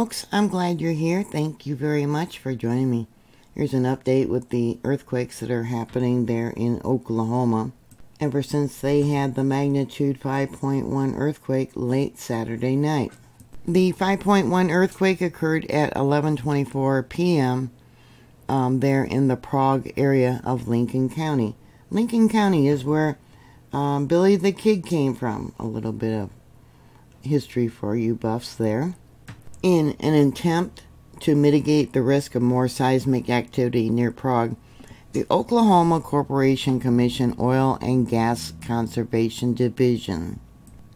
Folks. I'm glad you're here. Thank you very much for joining me. Here's an update with the earthquakes that are happening there in Oklahoma ever since they had the magnitude 5.1 earthquake late Saturday night. The 5.1 earthquake occurred at 11:24 p.m. Um, there in the Prague area of Lincoln County. Lincoln County is where um, Billy the Kid came from. A little bit of history for you buffs there. In an attempt to mitigate the risk of more seismic activity near Prague, the Oklahoma Corporation Commission Oil and Gas Conservation Division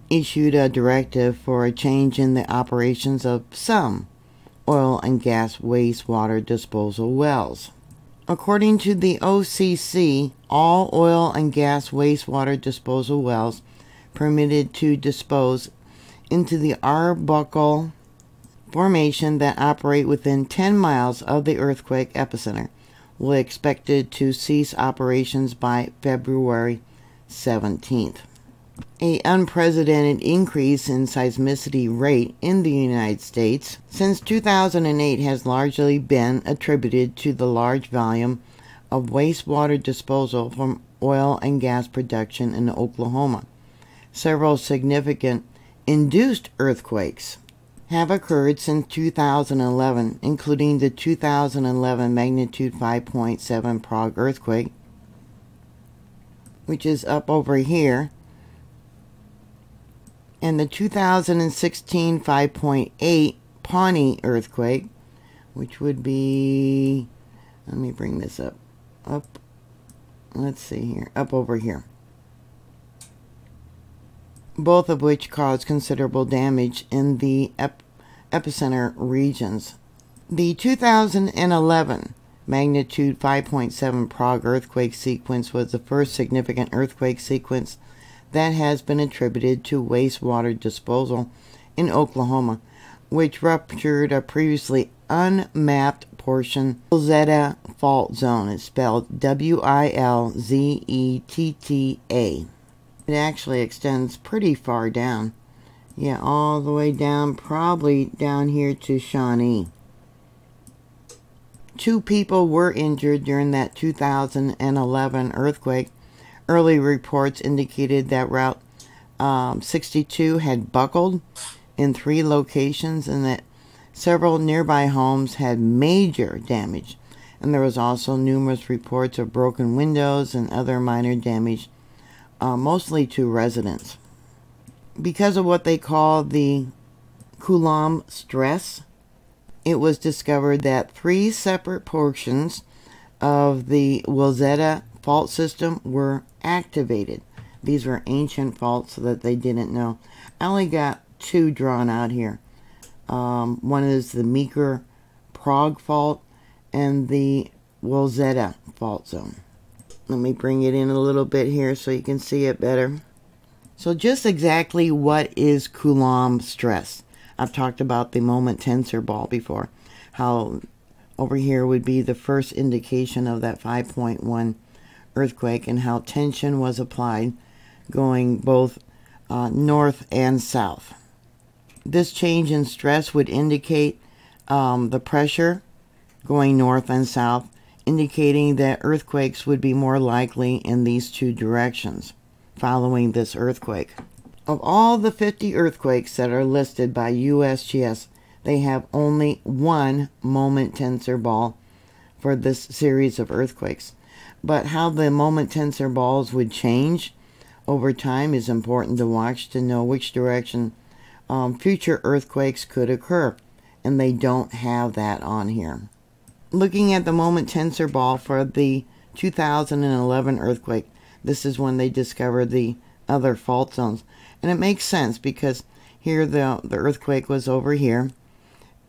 issued a directive for a change in the operations of some oil and gas wastewater disposal wells. According to the OCC, all oil and gas wastewater disposal wells permitted to dispose into the Arbuckle formation that operate within 10 miles of the earthquake epicenter will expected to cease operations by February 17th. A unprecedented increase in seismicity rate in the United States since 2008 has largely been attributed to the large volume of wastewater disposal from oil and gas production in Oklahoma. Several significant induced earthquakes have occurred since 2011, including the 2011 magnitude 5.7 Prague earthquake, which is up over here, and the 2016 5.8 Pawnee earthquake, which would be, let me bring this up, up, let's see here, up over here. Both of which caused considerable damage in the ep epicenter regions. The 2011 magnitude 5.7 Prague earthquake sequence was the first significant earthquake sequence that has been attributed to wastewater disposal in Oklahoma, which ruptured a previously unmapped portion of the Wilzetta fault zone. It's spelled W I L Z E T T A. It actually extends pretty far down. Yeah, all the way down, probably down here to Shawnee. Two people were injured during that 2011 earthquake. Early reports indicated that Route um, 62 had buckled in three locations and that several nearby homes had major damage. And there was also numerous reports of broken windows and other minor damage uh, mostly to residents. Because of what they call the Coulomb stress, it was discovered that three separate portions of the Wilzetta fault system were activated. These were ancient faults that they didn't know. I only got two drawn out here. Um, one is the Meeker Prague fault and the Wilzetta fault zone. Let me bring it in a little bit here so you can see it better. So just exactly what is Coulomb stress? I've talked about the moment tensor ball before. How over here would be the first indication of that 5.1 earthquake and how tension was applied going both uh, north and south. This change in stress would indicate um, the pressure going north and south indicating that earthquakes would be more likely in these two directions following this earthquake. Of all the 50 earthquakes that are listed by USGS, they have only one moment tensor ball for this series of earthquakes. But how the moment tensor balls would change over time is important to watch to know which direction um, future earthquakes could occur. And they don't have that on here looking at the moment tensor ball for the 2011 earthquake, this is when they discovered the other fault zones. And it makes sense because here the, the earthquake was over here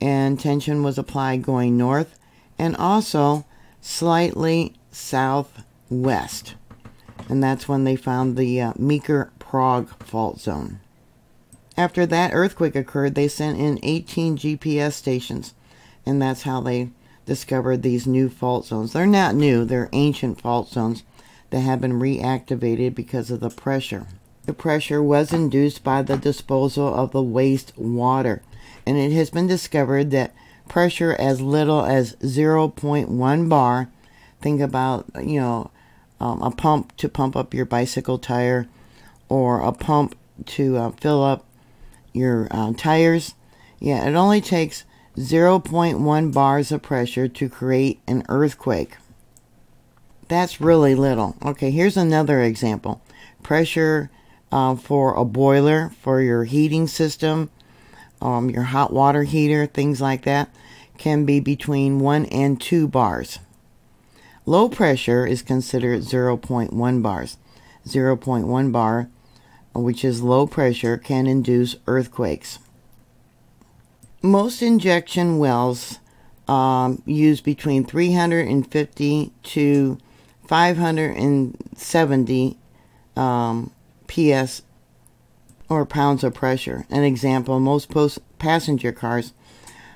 and tension was applied going north and also slightly southwest. And that's when they found the uh, Meeker Prague fault zone. After that earthquake occurred, they sent in 18 GPS stations, and that's how they discovered these new fault zones. They're not new, they're ancient fault zones that have been reactivated because of the pressure. The pressure was induced by the disposal of the waste water. and it has been discovered that pressure as little as 0.1 bar, think about, you know, um, a pump to pump up your bicycle tire or a pump to uh, fill up your uh, tires. Yeah, it only takes 0.1 bars of pressure to create an earthquake. That's really little. Okay, here's another example. Pressure uh, for a boiler for your heating system, um, your hot water heater, things like that, can be between 1 and 2 bars. Low pressure is considered 0.1 bars. 0.1 bar, which is low pressure, can induce earthquakes. Most injection wells um, use between 350 to 570 um, PS or pounds of pressure. An example, most post passenger cars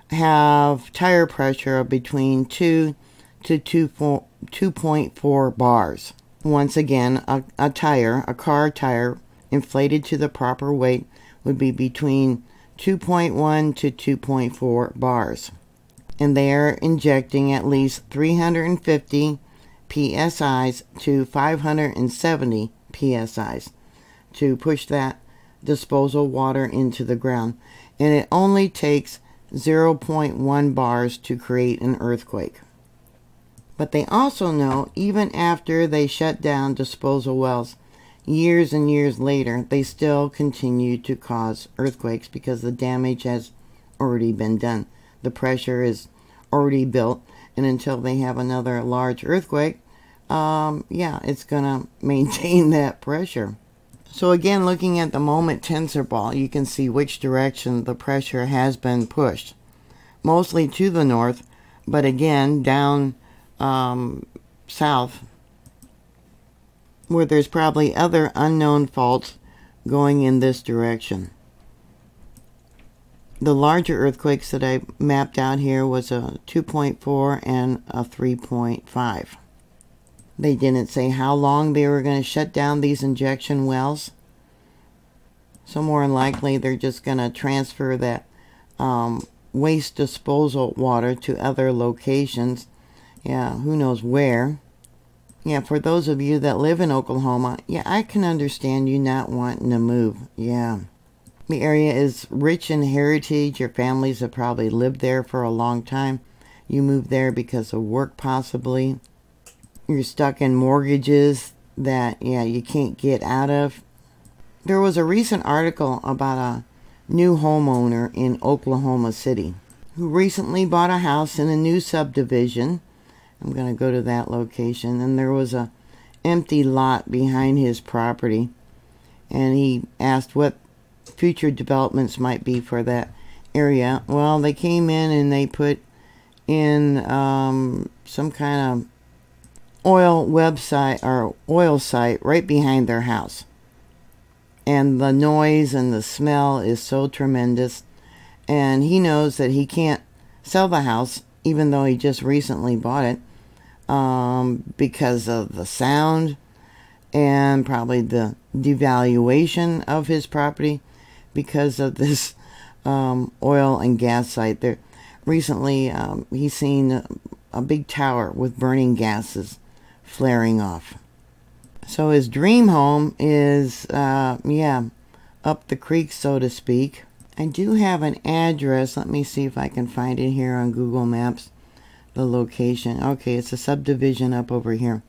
have tire pressure of between 2 to 2.4 bars. Once again, a, a tire, a car tire, inflated to the proper weight would be between 2.1 to 2.4 bars. And they are injecting at least 350 psi's to 570 psi's to push that disposal water into the ground. And it only takes 0.1 bars to create an earthquake. But they also know even after they shut down disposal wells, years and years later, they still continue to cause earthquakes because the damage has already been done. The pressure is already built, and until they have another large earthquake, um, yeah, it's going to maintain that pressure. So again, looking at the moment tensor ball, you can see which direction the pressure has been pushed. Mostly to the north, but again, down um, south, where there's probably other unknown faults going in this direction. The larger earthquakes that I mapped out here was a 2.4 and a 3.5. They didn't say how long they were going to shut down these injection wells. So more than likely, they're just going to transfer that um, waste disposal water to other locations. Yeah, who knows where. Yeah, for those of you that live in Oklahoma, yeah, I can understand you not wanting to move. Yeah. The area is rich in heritage. Your families have probably lived there for a long time. You moved there because of work, possibly you're stuck in mortgages that yeah you can't get out of. There was a recent article about a new homeowner in Oklahoma City who recently bought a house in a new subdivision. I'm going to go to that location and there was a empty lot behind his property and he asked what future developments might be for that area. Well, they came in and they put in um, some kind of oil website or oil site right behind their house. And the noise and the smell is so tremendous. And he knows that he can't sell the house, even though he just recently bought it, um, because of the sound and probably the devaluation of his property because of this um, oil and gas site. There, recently, um, he's seen a, a big tower with burning gases flaring off. So his dream home is, uh, yeah, up the creek, so to speak. I do have an address. Let me see if I can find it here on Google Maps. The location. Okay, it's a subdivision up over here.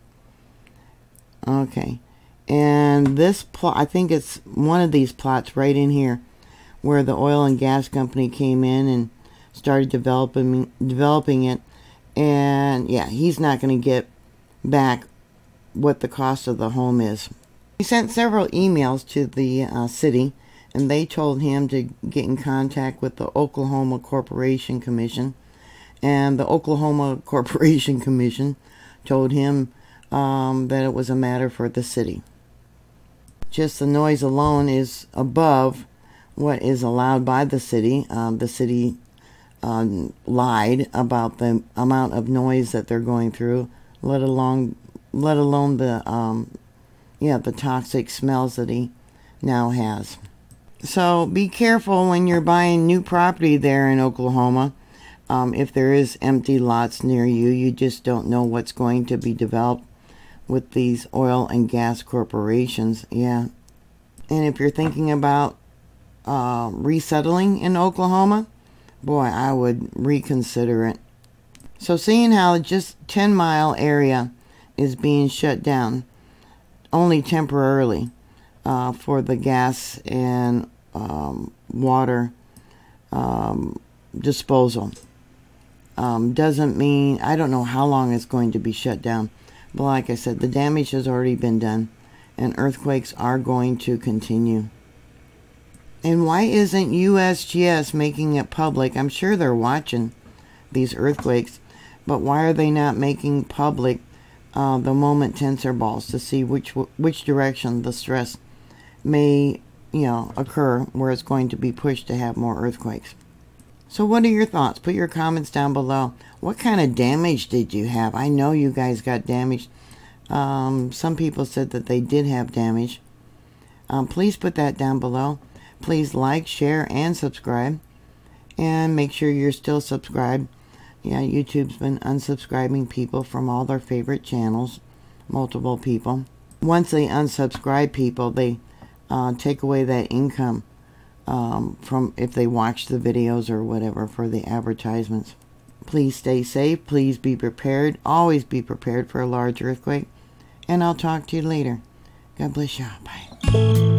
Okay. And this plot, I think it's one of these plots right in here where the oil and gas company came in and started developing developing it. And yeah, he's not going to get back what the cost of the home is. He sent several emails to the uh, city and they told him to get in contact with the Oklahoma Corporation Commission. And the Oklahoma Corporation Commission told him um, that it was a matter for the city. Just the noise alone is above what is allowed by the city. Um, the city um, lied about the amount of noise that they're going through let alone let alone the um, yeah the toxic smells that he now has. So be careful when you're buying new property there in Oklahoma. Um, if there is empty lots near you, you just don't know what's going to be developed with these oil and gas corporations. Yeah. And if you're thinking about uh, resettling in Oklahoma, boy, I would reconsider it. So seeing how just 10 mile area is being shut down only temporarily uh, for the gas and um, water um, disposal um, doesn't mean I don't know how long it's going to be shut down. But like I said, the damage has already been done, and earthquakes are going to continue. And why isn't USGS making it public? I'm sure they're watching these earthquakes, but why are they not making public uh, the moment tensor balls to see which which direction the stress may you know occur where it's going to be pushed to have more earthquakes? So what are your thoughts? Put your comments down below. What kind of damage did you have? I know you guys got damaged. Um, some people said that they did have damage. Um, please put that down below. Please like, share, and subscribe. And make sure you're still subscribed. Yeah, YouTube's been unsubscribing people from all their favorite channels. Multiple people. Once they unsubscribe people, they uh, take away that income um, from if they watch the videos or whatever for the advertisements. Please stay safe. Please be prepared. Always be prepared for a large earthquake. And I'll talk to you later. God bless you. Bye.